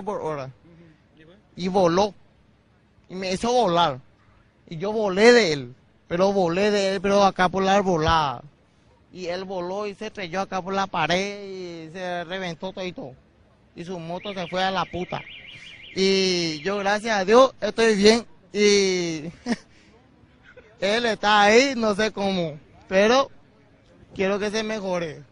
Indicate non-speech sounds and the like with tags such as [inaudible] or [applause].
por hora. Y voló. Y me hizo volar. Y yo volé de él. Pero volé de él, pero acá por la arbolada. Y él voló y se estrelló acá por la pared y se reventó todo y todo. Y su moto se fue a la puta. Y yo, gracias a Dios, estoy bien. Y [laughs] él está ahí, no sé cómo. Pero quiero que se mejore.